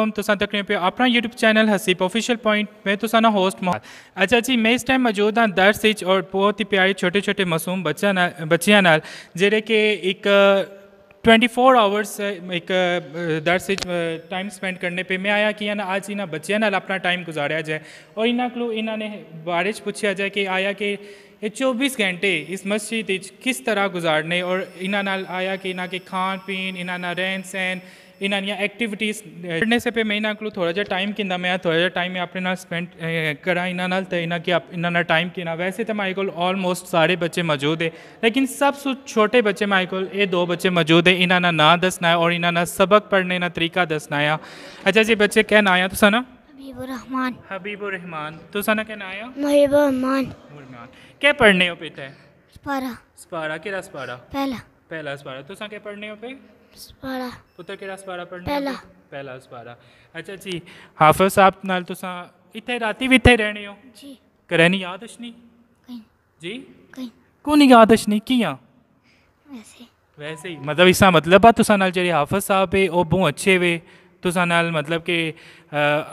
तो तुसा पे अपना YouTube channel Haseeb official point मैं तो ना होस्ट मोहम्मद अच्छा जी, मैं इस टाइम मौजूद हाँ दर्स और बहुत ही प्यारे छोटे छोटे मासूम बच्चा ना, बच्चियाँ नाल जेडे कि एक ट्वेंटी फोर आवर्स एक दर्स टाइम स्पेंड करने पे मैं आया कि ना आज इन्हों बच्चों अपना टाइम गुजारिया जाए। और इन्होंने को इन्होंने बारे पूछा जाए कि आया कि ये चौबीस घंटे इस मस्जिद किस तरह गुजारने, और इन्होंने आया कि इन्हों के खान पीन इन्हों रहन सहन ಇನ್ನು ಅನ್ಯ ಆ್ಯಕ್ಟಿವಿಟೀಸ್ ಎರಡನೇ ಸೆಪೆ ಮೇಯ್ನ್ ಆಗ್ಲು ಥೋಡಾ ಜಾ ಟೈಮ್ ಕಿಂದ ಮೇ ಥೋಡಾ ಜಾ ಟೈಮ್ अपने ना स्पेंड eh, करा इन्हों नाल ते इन्हों की इन्हों ना टाइम कि वैसे तो माई को ऑलमोस्ट सारे बच्चे मौजूद है लेकिन सब सु छोटे बच्चे माई को ये दो बच्चे मौजूद है इन्हों ना ना दसना है और इन्हों ना सबक पढ़ने का तरीका दसना है। अच्छा जी बच्चे क्या ना आया तो सना हबीबुररहमान। हबीबुररहमान। तो सना क्या ना आया मुहिबुररहमान। क्या पढ़ने हो पे ते सपारा। सपारा केरा सपारा? पहला। पहला सपारा। तो सना क्या पढ़ने हो पे? ਸਵਾਰਾ ਪੁੱਤਰ ਕਿਹੜਾ ਸਵਾਰਾ ਪੜਨਾ ਪਹਿਲਾ ਪਹਿਲਾ ਸਵਾਰਾ ਅੱਛਾ ਜੀ ਹਾਫਿਜ਼ ਸਾਹਿਬ ਨਾਲ ਤੁਸੀਂ ਇੱਥੇ ਰਾਤੀ ਵੀ ਇੱਥੇ ਰਹਿਣੇ ਹੋ ਜੀ ਕਰੈਨੀ ਯਾਦ ਅਸ਼ਨੀ ਕਹੀਂ ਜੀ ਕਹੀਂ ਕੋ ਨਹੀਂ ਯਾਦ ਅਸ਼ਨੀ ਕੀਆਂ ਵੈਸੇ ਵੈਸੇ ਹੀ ਮਤਲਬ ਇਸਾ ਮਤਲਬ ਆ ਤੁਸੀਂ ਨਾਲ ਜਿਹੜੇ ਹਾਫਿਜ਼ ਸਾਹਿਬ ਹੈ ਉਹ ਬਹੁਤ ਅੱਛੇ ਵੇ ਤੁਸੀਂ ਨਾਲ ਮਤਲਬ ਕਿ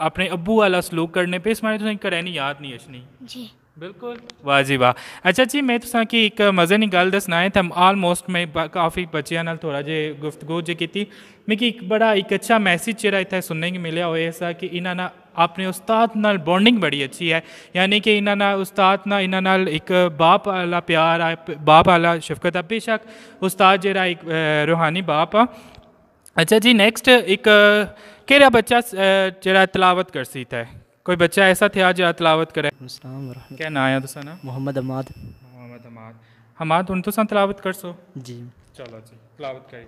ਆਪਣੇ ਅੱਬੂ ਵਾਲਾ ਸਲੂਕ ਕਰਨੇ ਪੇ ਇਸ ਮਾਰੇ ਤੁਸੀਂ ਕਰੈਨੀ ਯਾਦ ਨਹੀਂ ਅਸ਼ਨੀ ਜੀ बिल्कुल। वाह जी वाह। अच्छा जी, मैं तुसा की एक मज़े की गल दसना है तो ऑलमोस्ट मैं काफ़ी बच्चों ना थोड़ा जे गुफ्तगु जो की मिकी एक बड़ा एक अच्छा मैसेज जरा इतने सुनने को मिले वो ये कि इन्होंने अपने उस्ताद न बॉन्डिंग बड़ी अच्छी है यानी कि इन्होंने उस्ताद ना इन्होंने एक बाप वाला प्यार आ बाप आला शफकत आ बेशक उस्ताद जरा एक रूहानी बाप आ। अच्छा जी नैक्सट एक कह बच्चा जरा तलावत कर सी इतना कोई बच्चा ऐसा थे आज जरा तिलावत करे अस्सलाम वरहमत क्या ना आया तुसा ना मोहम्मद अमाद मोहम्मद हमाद हमाद उन तुसा तिलावत कर सो जी चलो जी तिलावत करिए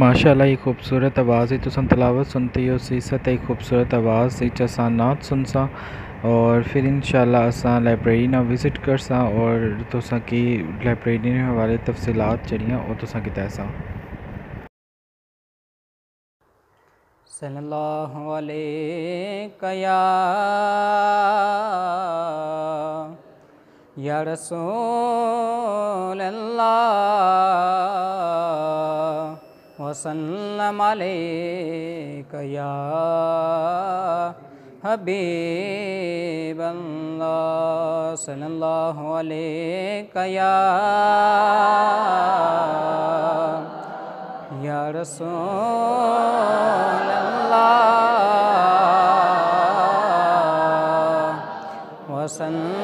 माशाल्लाह, ये खूबसूरत आवाज़ है तुसन तलावत सुनती हो, सीसत एक खूबसूरत आवाज़ से असां नात सुनसा और फिर इंशाल्लाह असां लाइब्रेरी ना विज़िट करसा और तुसां की लाइब्रेरी ने हवाले तफसीलात जड़ियाँ और तुसां की तैसा सल्लल्लाहु अलैहि या रसूल अल्लाह वसल्लम या हबीब सल्लल्लाहु अलैका या या रसूल अल्लाह वसल्लम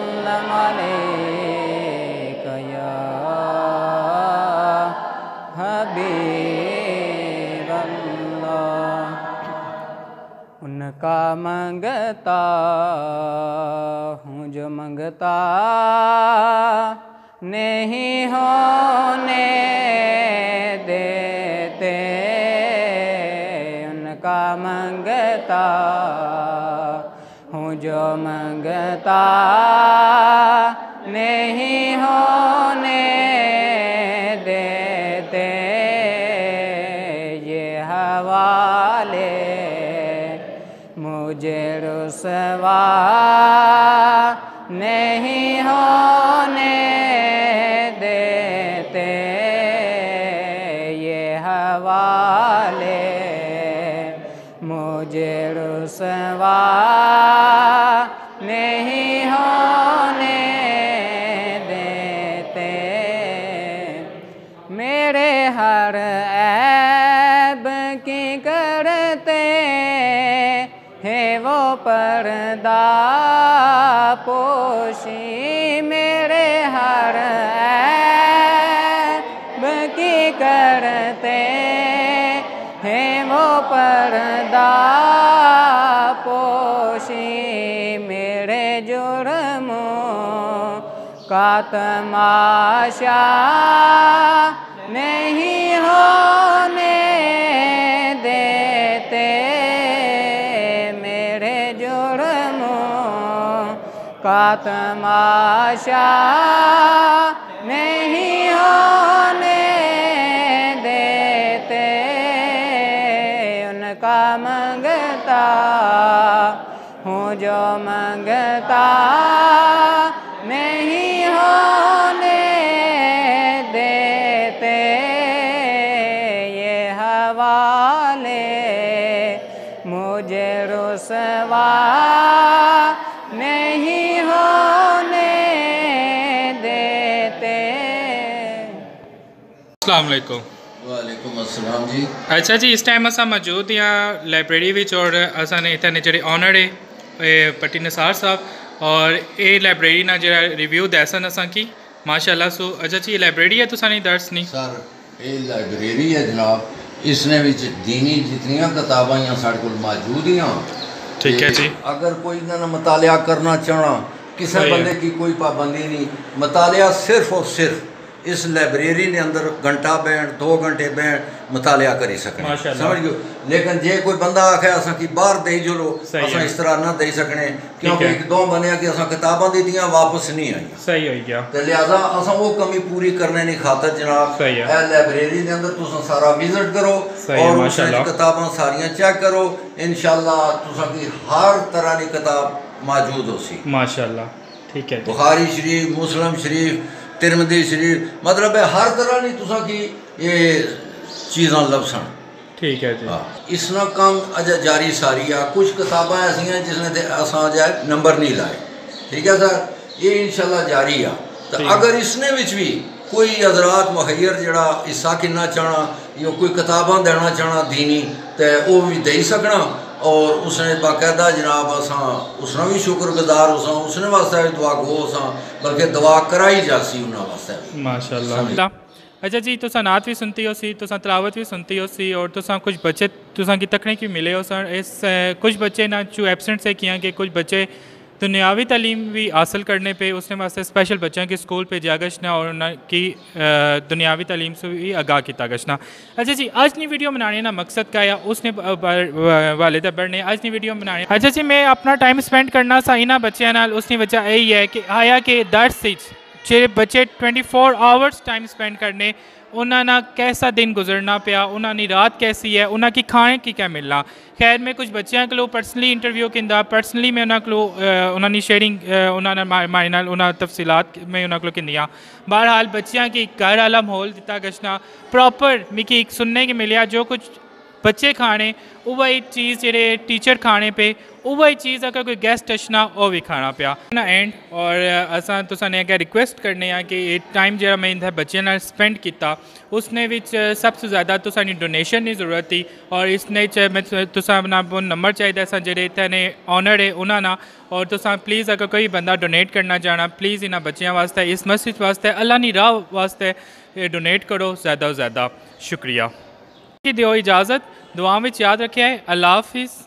मंगता हूँ जो मंगता नहीं होने देते उनका मंगता हूँ जो मंगता मुझे रुसवा नहीं होने देते ये हवाले मुझे रुसवा पर्दा पोशी मेरे जुर्मों का तमाशा नहीं होने देते मेरे जुर्मों का तमाशा नहीं होने सकता नहीं होने देते ये हवाले। मुझे रुसवा नहीं होने देते। अलैक्म वालेकुम। अच्छा जी इस टाइम अस मौजूद हाँ लाइब्रेरी और असने इतने जेह्ड़े ऑनर है पट्टी निसार साहब और ए लाइब्रेरी ना जरा रिव्यू दैसन असांकी माशाल्लाह सो अजा जी लाइब्रेरी है तुसानी दर्स नहीं सर ये लाइब्रेरी है जनाब इसने विच दीनी जितनियां किताबां यहाँ साढ़े कोल मौजूद ही ठीक है जी अगर कोई इन्होंने मताल करना चाहना किसी बंदे की कोई पाबंदी नहीं मताल सिर्फ और सिर्फ इस लाइब्रेरी ने अंदर घंटा बैठ दो घंटे बैठ मुतालिया करी सकने। समझ गए? लेकिन जे कोई बंदा आखे अस की बाहर दे जुलो अस इस तरह ना दे सकने क्योंकि एक दो बने कि अस किताबा दीतियाँ वापस नहीं आई सही हो गया। लिहाजा अस वो कमी पूरी करने की खातर जनाब ए लाइब्रेरी के अंदर तुस सारा विज़िट करो और किताबा सारिया चेक करो इंशाल्लाह तुसा की हर तरह की किताब मौजूद हो सी माशाला ठीक है। बुखारी शरीफ मुस्लिम शरीफ तिरमदी शरीफ मतलब है हर तरह की तुसा की ये चीज़ां लभसन ਠੀਕ ਹੈ ਜੀ इस ना काम अजय जारी सारी आ कुछ किताबां ऐसियां जिसने ते असां अजय नंबर नहीं लाए ठीक है सर ये इंशाल्लाह जारी आ तो ठीक है। अगर इसने विच भी कोई हजरात मुहैयर जड़ा हिस्सा किन्ना चाहना या कोई किताबां देना चाहना दीनी तो वो भी दे सकना और उसने बाकायदा जनाब असां उसने भी शुक्रगुजार होसां उसने वास्ते भी दुआ गो होसां बल्कि दवा कराई जासी उन्होंने वास्ते। माशाल्लाह। अच्छा जी तुसा नात भी सुनती हो सी तुसा तलावत भी सुनती हो सी और तुसा कुछ बच्चे तुसा की तकनीक भी मिले हो सर। इस कुछ बच्चे ना चू एबसेंट से किया कि कुछ बच्चे दुनियावी तालीम भी हासिल करने पे उसने वास्ते स्पेशल बच्चों के स्कूल भेजा गशना और उनकी अ, दुनियावी तालीम से भी आगाह किया गशना अच्छा जी आज नी वीडियो बनाने ना मकसद का या उसने वालिद अबर ने आज नी वीडियो बनाने अच्छा जी मैं अपना टाइम स्पेंड करना सा इन्होंने बच्चों नाल उसकी वजह यही है कि आया कि दर्स ਵਿੱਚ ਜਿਹੜੇ ਬੱਚੇ 24 ਆਵਰਸ ਟਾਈਮ ਸਪੈਂਡ ਕਰਨੇ उन्होंने कैसा दिन गुजरना पाया उन्होंने रात कैसी है उन्होंने खाएँ की क्या मिलना। खैर, मैं कुछ बच्चों को परसनली इंटरव्यू किता परसनली मैं उन्होंने को उन्होंने शेयरिंग उन्होंने माए ना उन्होंने तफसीलात मैं उन्होंने को किया बहरहाल बच्चों की घर वाला माहौल दिता गशना प्रॉपर मैं एक सुनने के मिले जो कुछ बच्चे खाने उ चीज़ जे टीचर खाने पे उ चीज़ अगर कोई गेस्ट अचना ओह् भी खाना पिया ना एंड और असां अगर ने रिक्वेस्ट करने हैं कि टाइम जरा मैं इन बच्चे ना स्पेंड किया उसने बिच सबसे ज़्यादा तो डोनेशन की ज़रूरत थी, और इसने च नंबर चाहिए असां जेह्ड़े इतने ऑनर है उन्होंने और तुसां प्लीज़ अगर कोई बंदा डोनेट करना चाहना प्लीज़ इन बच्चों वास्ते, इस मस्जिद वास्ते, अल्लाह नी राह वास्ते डोनेट करो, ज़्यादा तो ज़्यादा शुक्रिया। की इजाज़त। दुआ में याद रखे अल्लाह हाफिज़।